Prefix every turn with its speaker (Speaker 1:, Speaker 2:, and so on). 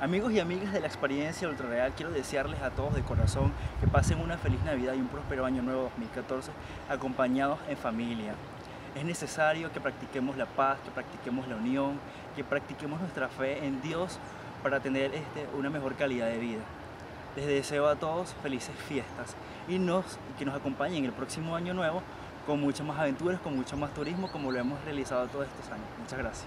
Speaker 1: Amigos y amigas de la experiencia ultrarreal, quiero desearles a todos de corazón que pasen una feliz Navidad y un próspero año nuevo 2014 acompañados en familia. Es necesario que practiquemos la paz, que practiquemos la unión, que practiquemos nuestra fe en Dios para tener este, una mejor calidad de vida. Les deseo a todos felices fiestas y nos, que nos acompañen el próximo año nuevo con muchas más aventuras, con mucho más turismo como lo hemos realizado todos estos años. Muchas gracias.